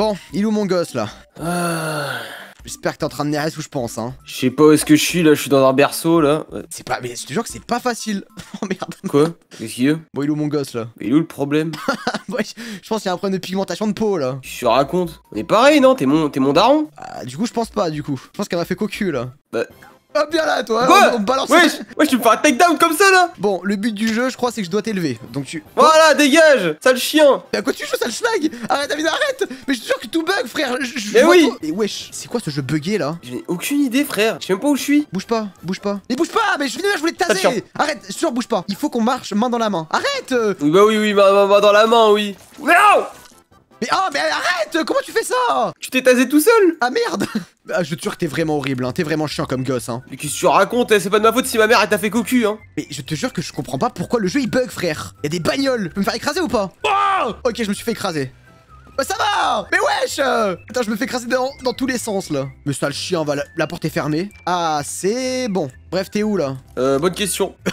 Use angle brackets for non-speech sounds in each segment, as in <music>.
Bon, il est où mon gosse là Ah, J'espère que t'es en train de nerver où je pense, hein. je sais pas où est-ce que je suis là, je suis dans un berceau là. Ouais. C'est pas. Mais je te jure que c'est pas facile. <laughs> Oh merde. Quoi? Qu'est-ce qu'il y a? Bon, il est où mon gosse là? Il est où le problème? <laughs> Ouais, je pense qu'il y a un problème de pigmentation de peau là. Tu te racontes On est pareil, non? T'es mon, mon daron? Ah, du coup, je pense pas, du coup. Je pense qu'elle m'a fait cocu là. Bah. Ah, bien là, toi Quoi on, on balance. Wesh Wesh, tu me fais un takedown comme ça là Bon, le but du jeu, je crois, c'est que je dois t'élever. Donc tu. Voilà, dégage Sale chien Mais à quoi tu joues, sale schlag Arrête, David, arrête Mais je te jure que tout bug, frère je, je Mais oui. Mais wesh, c'est quoi ce jeu bugué là Je n'ai aucune idée, frère. Je sais même pas où je suis. Bouge pas, bouge pas. Mais bouge pas Mais je, je voulais te taser. Arrête, sûr, bouge pas. Il faut qu'on marche main dans la main. Arrête euh. Bah oui, oui, ma ma- ma dans la main, oui. Non Mais ah, mais arrête Comment tu fais ça? Tu t'es tasé tout seul? Ah merde ah, Je te jure que t'es vraiment horrible, hein. T'es vraiment chiant comme gosse, hein. Mais qu'est-ce que tu racontes eh, C'est pas de ma faute si ma mère elle t'a fait cocu, hein. Mais je te jure que je comprends pas pourquoi le jeu il bug, frère. Y a des bagnoles. Tu peux me faire écraser ou pas? Oh Ok, je me suis fait écraser. Bah ça va Mais wesh. Attends, je me fais écraser dans, dans tous les sens là. Mais sale chien, va la, la porte est fermée. Ah, c'est bon. Bref, t'es où là Euh, bonne question. <laughs>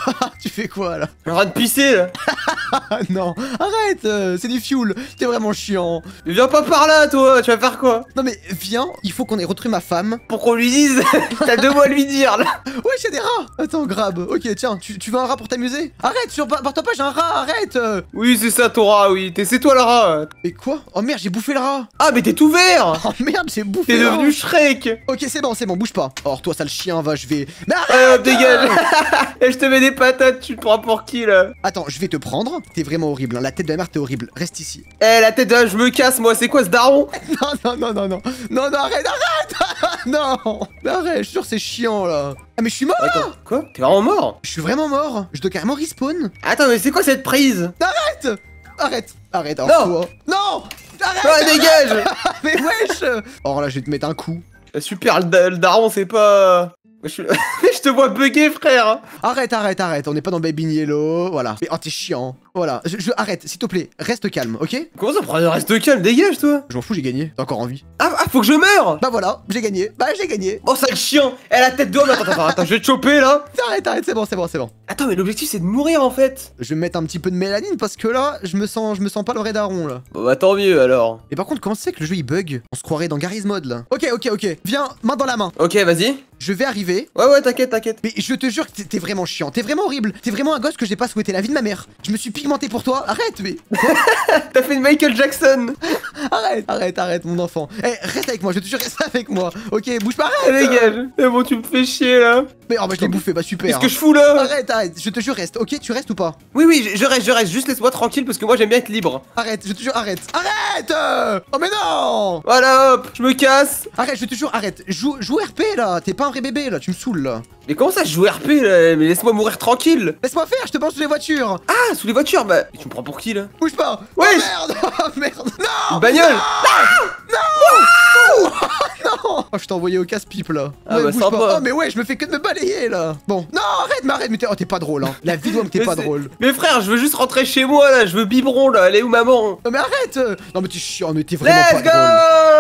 Tu fais quoi là en train de pisser là. <laughs> Non, arrête euh, C'est du fuel. T'es vraiment chiant. Mais viens pas par là, toi. Tu vas faire quoi Non mais viens, il faut qu'on ait retrouvé ma femme. Pour qu'on lui dise. <laughs> T'as deux mots à lui dire là. Wesh, y'a des rats Attends, grab. Ok, tiens, tu, tu veux un rat pour t'amuser Arrête, sur par toi pas, j'ai un rat, arrête euh. Oui, c'est ça ton rat, oui. T'es- C'est toi le rat. Mais quoi Oh merde, j'ai bouffé le rat Ah, mais t'es tout vert. Oh merde, j'ai bouffé T'es le rat. devenu Shrek. Ok, c'est bon, c'est bon, bouge pas. Or, toi, sale chien, va, je vais. Mais Allez arrête hop, dégage. <laughs> Et je te mets des patates. Tu te prends pour qui là Attends, je vais te prendre. T'es vraiment horrible, hein. la tête de la mère, t'es horrible. Reste ici. Eh, la tête de je me casse, moi. C'est quoi ce daron <laughs> Non, non, non, non, non. Non, non, arrête, arrête <laughs> Non arrête, je suis sûr, c'est chiant là. Ah, mais je suis mort Attends, quoi T'es vraiment mort Je suis vraiment mort. Je dois carrément respawn. Attends, mais c'est quoi cette prise Arrête Arrête Arrête, alors Non. toi. Non Arrête Ah, dégage Mais wesh Oh là, je vais te mettre un coup. Super, le daron, c'est pas. <laughs> Je, te vois bugger, frère. Arrête, arrête, arrête. On n'est pas dans Baby Yellow. Voilà. Mais oh, t'es chiant. Voilà. Je, je- arrête, s'il te plaît. Reste calme, ok? Comment ça, prend reste calme, dégage, toi. Je m'en fous, j'ai gagné. T'as encore envie. Ah, ah, faut que je meure. Bah voilà, j'ai gagné. Bah j'ai gagné. Oh, sale chien. Elle a la tête d'homme. Attends, attends, attends, je vais te choper là. <laughs> Arrête, arrête, c'est bon, c'est bon, c'est bon. Attends, mais l'objectif c'est de mourir en fait. Je vais me mettre un petit peu de mélanine parce que là, je me sens, je me sens pas le vrai daron là. Bon, bah tant mieux alors. Et par contre, comment c'est que le jeu il bug? On se croirait dans Garry's Mod là. Ok, ok, ok. Viens, main dans la main. Ok, vas-y. Je vais arriver. Ouais, ouais, t'inquiète, t'inquiète. Mais je te jure que t'es- vraiment chiant, t'es vraiment horrible, t'es vraiment un gosse que j'ai pas souhaité la vie de ma mère. Je me suis pigmenté pour toi, arrête mais <laughs> T'as fait une Michael Jackson. <laughs> arrête, arrête, arrête mon enfant. Eh, reste avec moi, je te jure, reste avec moi. Ok, bouge pas, arrête. dégage. Mais bon, tu me fais chier là. Mais oh bah je l'ai bouffé, bah super. Qu'est-ce que je fous là Arrête, arrête, je te jure, reste. Ok, tu restes ou pas? Oui, oui, je, je reste, je reste. Juste laisse-moi tranquille parce que moi j'aime bien être libre. Arrête, je te jure, arrête. Arrête euh Oh mais non Voilà, hop, je me casse. Arrête, je te jure, arrête. Joue, joue RP là, t'es pas un vrai bébé là, tu me saoules là. Mais comment ça, je joue RP là Mais laisse-moi mourir tranquille. Laisse-moi faire, je te pense sous les voitures. Ah, sous les voitures, bah. Tu me prends pour qui là? Bouge pas. Wesh. Oh merde, <laughs> oh merde. Non Une bagnole <laughs> Non Oh, je t'ai envoyé au casse-pipe là. Ah, bah, sympa. pas. Oh, mais ouais, je me fais que de me balayer là. Bon, non, arrête, mais arrête, mais t'es oh, pas drôle, hein. La vidéo, mais t'es pas drôle. Mais frère, je veux juste rentrer chez moi là. Je veux biberon là. Elle est où maman? Non, mais arrête. Non, mais t'es chiant, mais t'es vraiment Let's pas go drôle.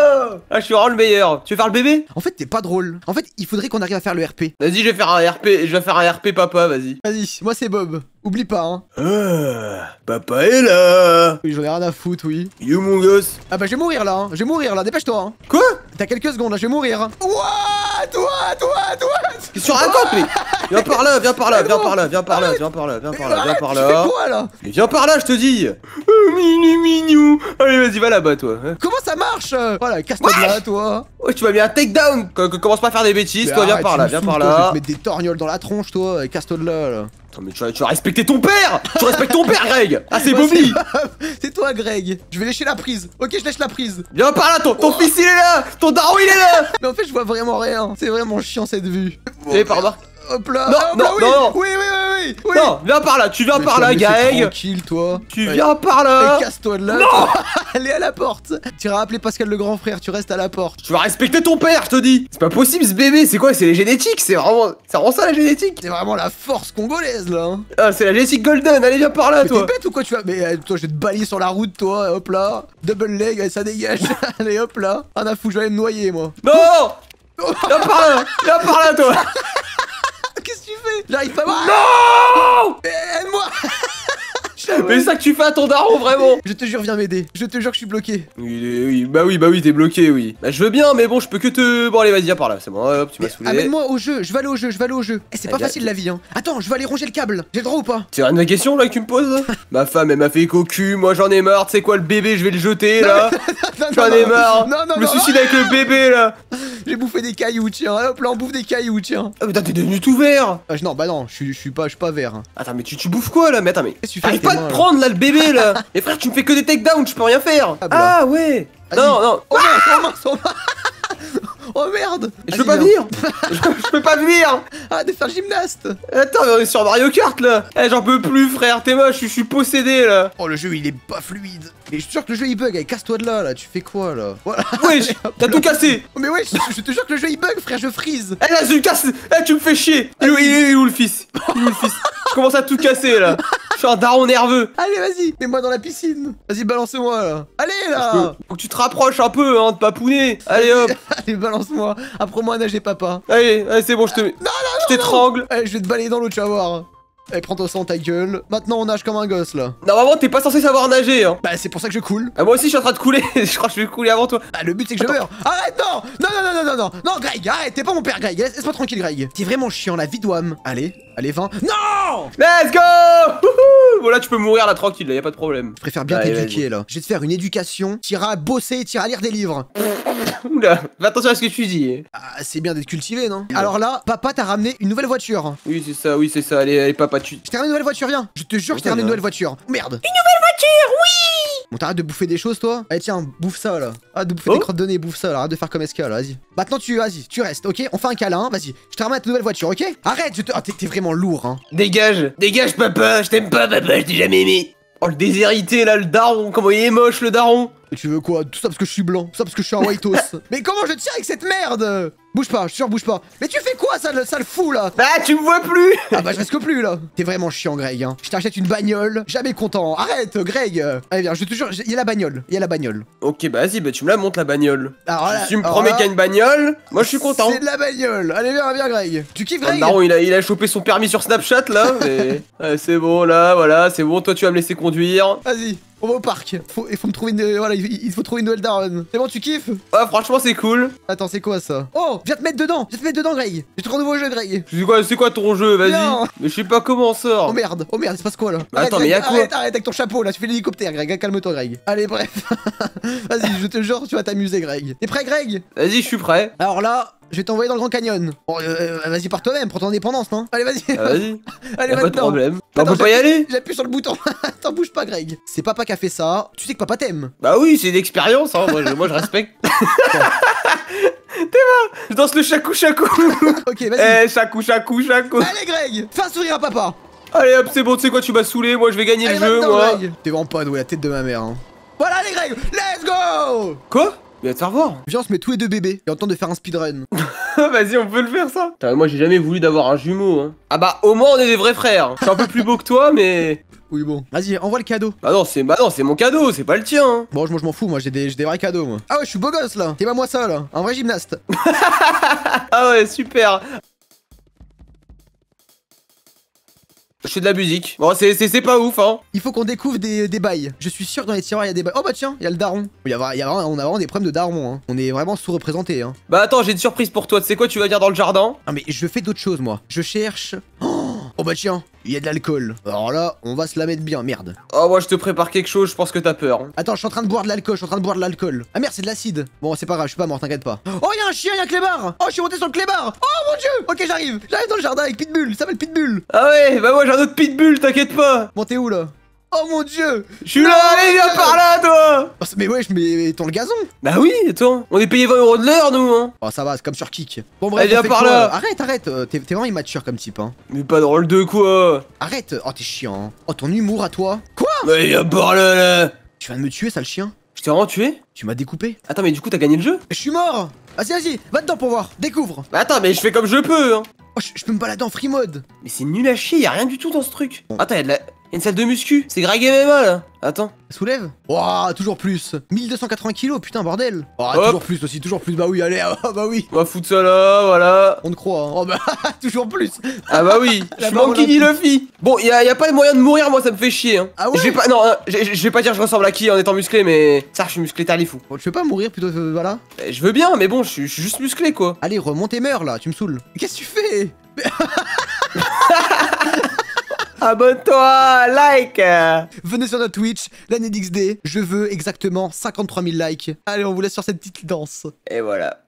Ah, je suis vraiment le meilleur. Tu veux faire le bébé? En fait, t'es pas drôle. En fait, il faudrait qu'on arrive à faire le RP. Vas-y, je vais faire un RP. Je vais faire un RP papa, vas-y. Vas-y, moi c'est Bob. Oublie pas, hein. Ah, papa est là. Oui, j'en ai rien à foutre, oui. Où mon gosse Ah bah, je vais mourir là, hein. Je vais mourir là, dépêche-toi, hein. Quoi? T'as quelques secondes là, je vais mourir. Ouah, toi, toi, toi. Qu'est-ce que tu racontes mais Viens par là, viens par là, viens par là, viens par là, viens par là, viens par là, viens par tu là. fais quoi là? Mais viens par là, je te dis Oh, Mini mignou Allez, vas-y, va là-bas, toi. hein. Comment ça marche euh? Voilà, casse-toi de là, toi. Ouais, tu m'as mis un takedown Co- co- Commence pas à faire des bêtises, toi, viens par là, viens par toi, Je vais là. te mettre des torgnoles dans la tronche, toi, et casse-toi de là, là. Attends, mais tu vas, tu vas respecter ton père Tu respectes ton père, Greg Ah, c'est Bobby <laughs> C'est toi, Greg. Je vais lécher la prise. Ok, je lèche la prise. Viens par là, ton, ton fils il est là Ton daron il est là <laughs> Mais en fait, je vois vraiment rien. C'est vraiment chiant cette vue. Eh, pardon Hop là. Non, hop là, non, oui. non. Oui, oui, oui, oui. oui. Non, viens par là, tu viens Mais par là, Greg Tranquille, toi. Tu viens par là Casse-toi de là. Non. <laughs> Allez à la porte. Tu iras appeler Pascal le grand frère. Tu restes à la porte. Tu vas respecter ton père, je te dis C'est pas possible ce bébé, c'est quoi C'est les génétiques, c'est vraiment... C'est vraiment ça la génétique C'est vraiment la force congolaise là. hein. Ah, c'est la génétique golden, allez viens par là, Mais t'es toi bête ou quoi tu vas Mais euh, toi, je vais te balayer sur la route, toi. Hop là. Double leg, ça dégage. <laughs> <laughs> allez, hop là. À fou, je vais aller me noyer, moi. Non Viens par là Viens par là, toi Qu'est-ce que tu fais J'arrive pas à. Non Eh, Je Mais c'est ça que tu fais à ton daron, vraiment <laughs> Je te jure, viens m'aider. Je te jure que je suis bloqué. Oui, oui, bah oui, bah oui, t'es bloqué, oui. Bah je veux bien, mais bon, je peux que te... Bon allez, vas-y, viens par là, c'est bon, hop, tu m'as Mais saoulé. Amène-moi au jeu, je vais aller au jeu, je vais aller au jeu. Eh, c'est Eh pas facile la vie, hein. Attends, je vais aller ronger le câble. J'ai le droit ou pas? C'est rien de ma question, là, que tu me poses <laughs> Ma femme, elle m'a fait cocu, moi j'en ai marre, tu sais quoi, le bébé, je vais le jeter, là? <laughs> J'en ai marre Non, non, Je me suicide avec le bébé, là J'ai bouffé des cailloux, tiens. Hop là, on bouffe des cailloux, tiens. Ah, putain, t'es devenu tout vert Ah, non, bah non, je suis- pas, je suis pas vert. Attends, mais tu, tu bouffes quoi, là? Mais attends, mais... Pas te là prendre, là, le bébé, là. Mais frère, tu me fais que des takedowns, je peux rien faire. Ah, bah. Ah, ouais. Vas-y. Non, non. Oh mince, oh mince, oh mince. <laughs> Oh merde. Je Vas-y, peux pas venir. <laughs> Je, je peux pas venir. Ah, de faire gymnaste. Attends, mais on est sur Mario Kart, là. Eh, j'en peux plus, frère, t'es moche, je suis- je possédé, là. Oh, le jeu, il est pas fluide. Mais je suis sûr que le jeu, il bug. Casse-toi de là, là. Tu fais quoi, là? Voilà. Wesh <laughs> T'as tout cassé. Oh, mais ouais, je, je te jure que le jeu, il bug, frère, je freeze. Eh là, tu me casses Eh, tu me fais chier. Il est où le fils? Il est où le fils? Je commence à tout casser, là Je suis un daron nerveux Allez, vas-y, mets-moi dans la piscine. Vas-y, balance-moi, là. Allez, là Faut que tu te rapproches un peu, hein, de papounet Allez, hop <laughs> Allez, balance-moi. Apprends-moi à nager, papa. Allez, allez c'est bon, je te mets... Je t'étrangle Allez, je vais te balayer dans l'eau, tu vas voir. Allez, prends-toi ça dans ta gueule. Maintenant, on nage comme un gosse, là. Normalement, t'es pas censé savoir nager, hein Bah, c'est pour ça que je coule. Ah, moi aussi, je suis en train de couler <laughs> Je crois que je vais couler avant toi Bah, le but, c'est que je meurs. Arrête, non Non, non, non, non, non, non Non, Greg, arrête, t'es pas mon père, Greg. Laisse- Laisse-moi tranquille, Greg. T'es vraiment chiant, la vie d'Ouam. Allez, allez, 20. Non Let's go Wouhou Bon, là, tu peux mourir, là, tranquille, là, y a pas de problème. Je préfère bien t'éduquer, là. Je vais te faire une éducation. T'iras bosser, t'iras lire des livres. <laughs> Oula, fais attention à ce que tu dis Ah, c'est bien d'être cultivé, non? Alors là, papa t'a ramené une nouvelle voiture. Oui, c'est ça, oui, c'est ça, allez, allez, papa, tu... Je t'ai ramené une nouvelle voiture, viens. Je te jure, je t'ai ramené une nouvelle voiture. Merde. Une nouvelle voiture, oui Bon, t'arrêtes de bouffer des choses, toi Allez, tiens, bouffe ça, là. Arrête de bouffer Oh. des crottes de nez, bouffe ça, là. Arrête de faire comme SK, là, vas-y. Maintenant, tu, vas-y, tu restes, ok On fait un câlin, vas-y. Je te ramène ta nouvelle voiture, ok Arrête, je te... Ah, t'es vraiment lourd, hein. Dégage Dégage, papa Je t'aime pas, papa, je t'ai jamais aimé Oh, le déshérité, là, le daron Comment il est moche, le daron tu veux quoi? Tout ça parce que je suis blanc, tout ça parce que je suis un white house. <laughs> Mais comment je tire avec cette merde? Bouge pas, je te jure, bouge pas. Mais tu fais quoi, ça, le- ça le fou, là? Ah, tu me vois plus. Ah bah je risque plus là. T'es vraiment chiant Greg hein. Je t'achète une bagnole, jamais content. Arrête Greg. Allez viens je te jure, il y a la bagnole, il y a la bagnole. Ok, bah vas-y, bah tu me la montes, la bagnole. Alors là, si tu me alors promets là, qu'il y a une bagnole, moi je suis content. C'est de la bagnole. Allez viens, viens Greg. Tu kiffes Oh, Greg? daron, il a, il a chopé son permis sur Snapchat, là, <laughs> mais... C'est bon, là, voilà, c'est bon, toi tu vas me laisser conduire. Vas-y, on va au parc. Faut, Il faut me trouver une... Voilà, il faut trouver une nouvelle daronne. C'est bon tu kiffes Ouais, franchement, c'est cool. Attends c'est quoi ça Oh Viens te mettre dedans. Viens te mettre dedans Greg. J'ai trouvé un nouveau jeu Greg. C'est quoi, c'est quoi ton jeu, vas-y. Mais je sais pas comment on sort. Oh merde, oh merde, il se passe quoi là? Arrête, attends, mais Greg, y a quoi? Arrête, arrête avec ton chapeau là, tu fais l'hélicoptère Greg, calme-toi Greg. Allez bref. <laughs> Vas-y, je te jure, tu vas t'amuser Greg. T'es prêt Greg? Vas-y, je suis prêt. Alors là, je vais t'envoyer dans le Grand Canyon. Bon, euh, euh, vas-y par toi-même, prends ton indépendance, non Allez, vas-y. Ah, vas-y, <laughs> Allez, pas de problème. Bah, on peut pas y aller J'appuie sur le bouton. <laughs> Attends, bouge pas, Greg. C'est papa qui a fait ça. Tu sais que papa t'aime. Bah oui, c'est une expérience, hein, moi je, moi, je respecte. <laughs> T'es mort Je danse le chacou chacou Ok, vas-y. Eh, chacou chacou chacou Allez, Greg, fais un sourire à papa. Allez hop, c'est bon, tu sais quoi, tu m'as saoulé, moi je vais gagner Allez, le jeu, moi. T'es vraiment pas doué, la tête de ma mère. Hein. Voilà, allez, Greg, let's go Quoi? Mais va te faire voir. Viens, on se met tous les deux bébés et on tente de faire un speedrun. <laughs> Vas-y, on peut le faire ça. Putain, moi j'ai jamais voulu d'avoir un jumeau. Hein. Ah bah au moins on est des vrais frères. Je suis un peu plus beau que toi, mais Oui, bon. Vas-y, envoie le cadeau. bah non c'est bah non c'est mon cadeau, c'est pas le tien. hein. Bon, moi je m'en fous, moi j'ai des, j'ai des vrais cadeaux, moi. Ah ouais, je suis beau gosse là. T'es pas moi ça là. Un vrai gymnaste. <laughs> Ah ouais super. Je fais de la musique. Bon c'est c'est pas ouf hein. Il faut qu'on découvre des, des bails. Je suis sûr que dans les tiroirs il y a des bails. Oh bah tiens, il y a le daron. Il y a, il y a vraiment- on a vraiment des problèmes de daron. Hein. On est vraiment sous-représenté. Hein. Bah attends j'ai une surprise pour toi. Tu sais quoi tu vas dire dans le jardin? Ah mais je fais d'autres choses moi. Je cherche. Oh, oh bah tiens, il y a de l'alcool. Alors là, on va se la mettre bien, merde. Oh moi je te prépare quelque chose. Je pense que t'as peur. hein. Attends, je suis en train de boire de l'alcool, je suis en train de boire de l'alcool. Ah merde, c'est de l'acide. Bon, c'est pas grave, je suis pas mort, t'inquiète pas. Oh, il y a un chien, il y a un clébard. Oh, je suis monté sur le clébard. Oh mon dieu. Ok, j'arrive. J'arrive dans le jardin avec Pitbull. Ça s'appelle Pitbull. Ah ouais bah moi j'ai un autre pitbull t'inquiète pas. Bon, t'es où là? Oh mon dieu. Je suis là allez viens par là toi. Oh, mais wesh, mais ton le gazon. Bah oui attends on est payé 20 euros de l'heure nous hein. Oh, ça va, c'est comme sur Kick. Bon, bref, Allez, viens par là. Arrête, arrête. euh, T'es vraiment immature comme type, hein. Mais pas drôle de quoi. Arrête. Oh, t'es chiant. hein. Oh, ton humour à toi. Quoi Bah viens par là là. Tu viens de me tuer, sale chien. Je t'ai vraiment tué Tu m'as découpé. Attends mais du coup t'as gagné le jeu Je suis mort. Vas-y, vas-y, va dedans pour voir. Découvre. Bah attends, mais je fais comme je peux, hein. Oh, je je peux me balader en free mode. Mais c'est nul à chier, y a rien du tout dans ce truc. Attends, y'a de la. Y a une salle de muscu. C'est Greg là. Attends. Soulève Ouah, toujours plus 1280 kilos, putain, bordel Oh, toujours plus aussi, toujours plus, bah oui, allez, <laughs> ah, bah oui On va foutre ça là, voilà. On te croit, hein. Oh bah, <laughs> toujours plus Ah bah oui, <laughs> je manque qui dit olympique. Luffy. Bon, y a, y a pas de moyen de mourir, moi ça me fait chier. Hein. Ah ouais Je vais pas, non, hein, je vais pas dire que je ressemble à qui en étant musclé, mais ça, je suis musclé tarifou. Bon, tu veux pas mourir plutôt, euh, voilà Eh, Je veux bien, mais bon, je suis je suis juste musclé quoi. Allez, remonte et meurs, là, tu me saoules Qu'est-ce que tu fais? Abonne-toi, like. Venez sur notre Twitch, l'année d'XD, je veux exactement 53 000 likes Allez, on vous laisse sur cette petite danse Et voilà.